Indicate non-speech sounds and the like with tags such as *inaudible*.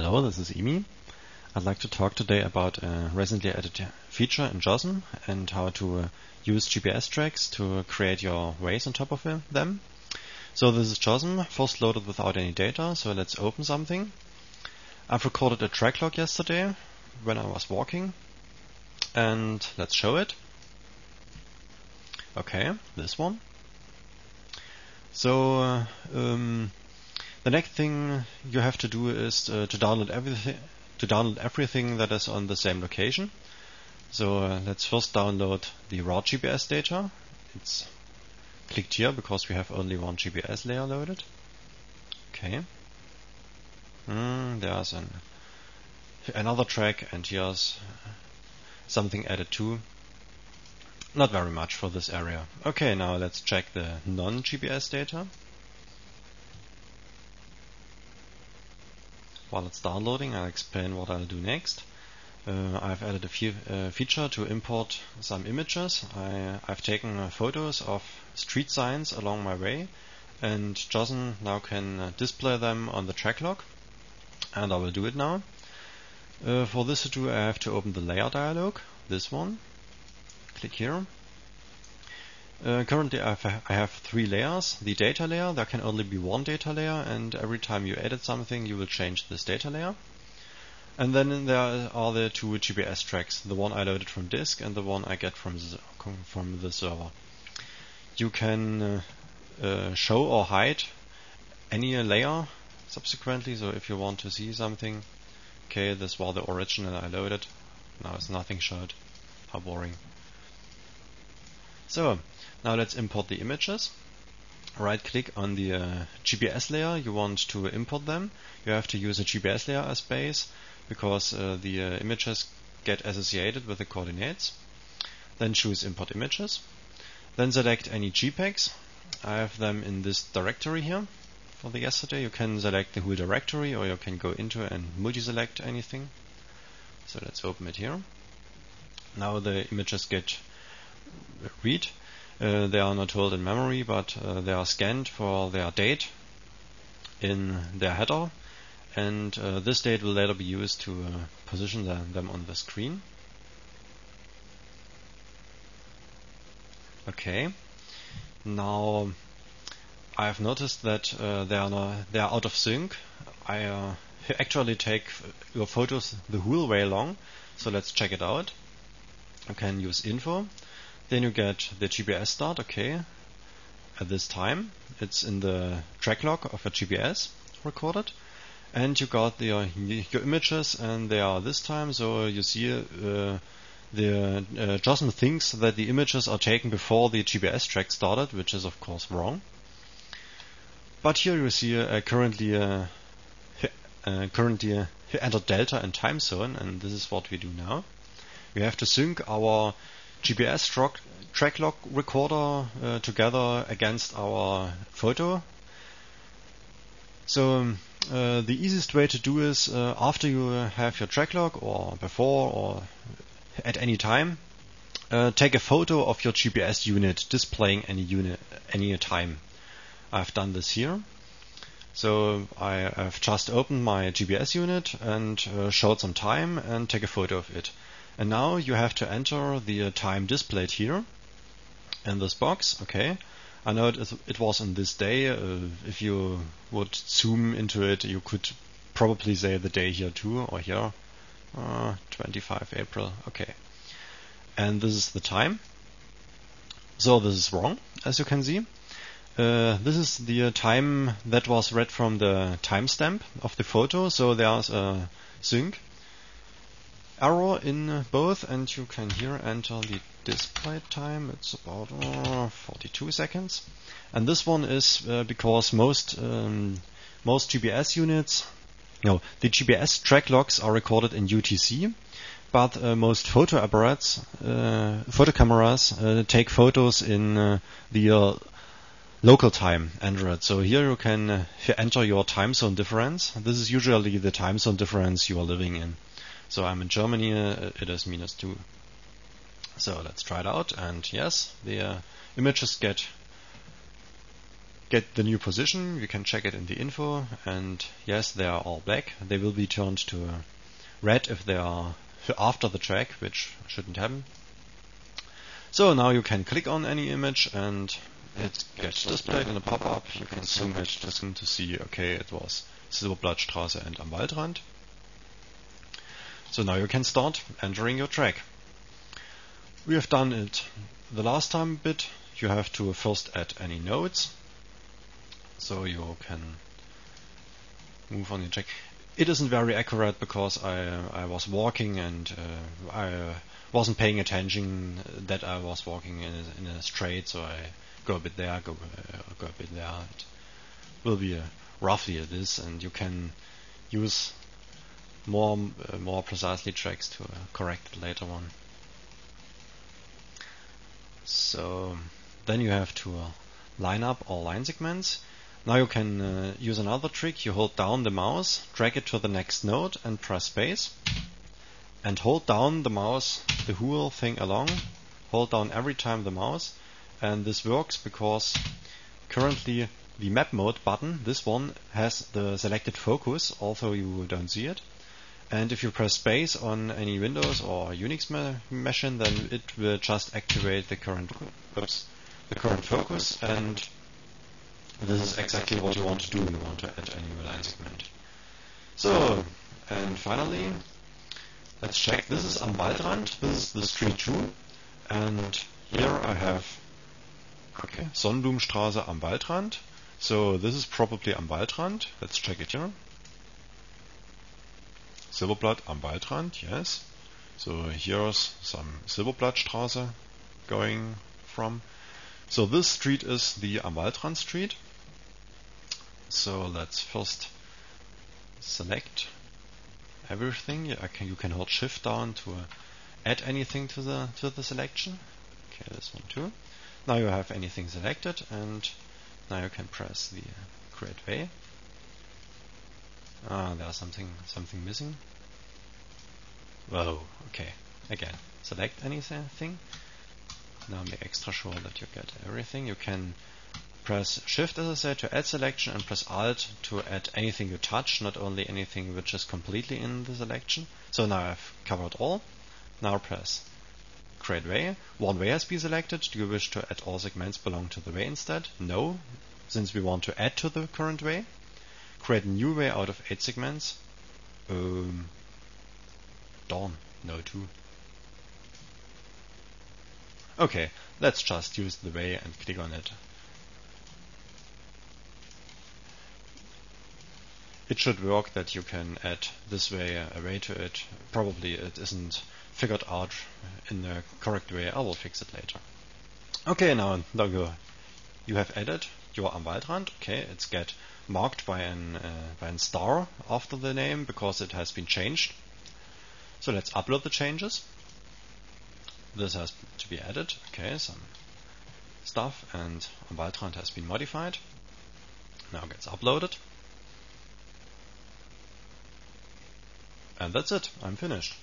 Hello, this is Imi. I'd like to talk today about a recently added feature in JOSM and how to uh, use GPS tracks to create your ways on top of them. So this is JOSM, first loaded without any data, so let's open something. I've recorded a track log yesterday when I was walking and let's show it. Okay, this one. So uh, um, the next thing you have to do is uh, to download everything to download everything that is on the same location. So uh, let's first download the raw GPS data. It's clicked here because we have only one GPS layer loaded. Okay. Mm, there's an another track and here's something added too. Not very much for this area. Okay, now let's check the non-GPS data. While it's downloading, I'll explain what I'll do next. Uh, I've added a few, uh, feature to import some images. I, have taken uh, photos of street signs along my way, and JOSM now can uh, display them on the track log, and I will do it now. Uh, for this to do, I have to open the layer dialog, this one. Click here. Uh, currently I have, three layers. The data layer, there can only be one data layer and every time you edit something you will change this data layer. And then there are the two GPS tracks, the one I loaded from disk and the one I get from the, from the server. You can uh, uh, show or hide any layer subsequently, so if you want to see something, okay, this was the original I loaded, now it's nothing showed, how boring. So, now let's import the images. Right click on the uh, GPS layer you want to import them. You have to use a GPS layer as base because uh, the uh, images get associated with the coordinates. Then choose import images. Then select any JPEGs. I have them in this directory here for the yesterday. You can select the whole directory or you can go into and multi-select anything. So let's open it here. Now the images get read. Uh, they are not held in memory, but uh, they are scanned for their date in their header, and uh, this date will later be used to uh, position the, them on the screen. Okay. Now I have noticed that uh, they are not, they are out of sync. I uh, *laughs* actually take your photos the whole way long, so let's check it out. You can use info then you get the GPS start, okay, at this time. It's in the track log of a GPS recorded. And you got the, uh, your images and they are this time, so you see uh, the uh, thinks that the images are taken before the GPS track started, which is of course wrong. But here you see uh, currently uh, uh, currently uh, entered delta and time zone, and this is what we do now. We have to sync our GPS track, track log recorder uh, together against our photo. So um, uh, the easiest way to do is uh, after you have your track log or before or at any time, uh, take a photo of your GPS unit displaying any unit any time. I've done this here. So I have just opened my GPS unit and uh, showed some time and take a photo of it. And now you have to enter the uh, time displayed here in this box. Okay. I know it, it was in this day. Uh, if you would zoom into it, you could probably say the day here too, or here, uh, 25 April. Okay. And this is the time. So this is wrong, as you can see. Uh, this is the uh, time that was read from the timestamp of the photo. So there's a sync error in both and you can here enter the display time it's about uh, 42 seconds and this one is uh, because most um, most GPS units no the GPS track logs are recorded in UTC but uh, most photo apparatus uh, photo cameras uh, take photos in uh, the local time Android. So here you can enter your time zone difference. This is usually the time zone difference you are living in. So I'm in Germany, uh, it is minus 2. So let's try it out, and yes, the uh, images get get the new position. You can check it in the info, and yes, they are all black. They will be turned to red if they are after the track, which shouldn't happen. So now you can click on any image and it gets displayed in a pop-up. You can zoom it just to see, okay, it was Silberblattstraße and am Waldrand. So now you can start entering your track. We have done it the last time bit. You have to first add any nodes. So you can move on your track. It isn't very accurate because I I was walking and uh, I wasn't paying attention that I was walking in a, in a straight, so I go a bit there, go uh, go a bit there. It will be roughly this, and you can use more uh, more precisely tracks to uh, correct it later on. So then you have to uh, line up all line segments. Now you can uh, use another trick. You hold down the mouse, drag it to the next node, and press space. And hold down the mouse, the whole thing along. Hold down every time the mouse. And this works because currently the map mode button, this one, has the selected focus, although you don't see it. And if you press space on any Windows or Unix ma machine, then it will just activate the current oops, the current focus, and this is exactly what you want to do. When you want to add a new line segment. So, and finally, let's check. This is Am Waldrand. This is the street 2, and here I have okay Sonnenblumenstraße am Waldrand. So this is probably am Waldrand. Let's check it here. Silberblatt am Waldrand, yes. So here's some Silberblattstraße going from. So this street is the Am Waldrand street. So let's first select everything. you can hold Shift down to add anything to the to the selection. Okay, this one too. Now you have anything selected, and now you can press the Create Way. Ah, there's something something missing. Whoa, okay. Again, select anything. Now make extra sure that you get everything. You can press Shift, as I said, to add selection and press Alt to add anything you touch, not only anything which is completely in the selection. So now I've covered all. Now press Create Way. One way has been selected. Do you wish to add all segments belong to the way instead? No, since we want to add to the current way. Create a new way out of 8 segments. Um, Dawn. No, 2. Okay, let's just use the way and click on it. It should work that you can add this way a way to it. Probably it isn't figured out in the correct way. I will fix it later. Okay, now, now you, you have added your Am Waldrand. Okay, it's get marked by an uh, by an star after the name because it has been changed. So let's upload the changes. This has to be added. Okay, some stuff and Am has been modified. Now gets uploaded. And that's it. I'm finished.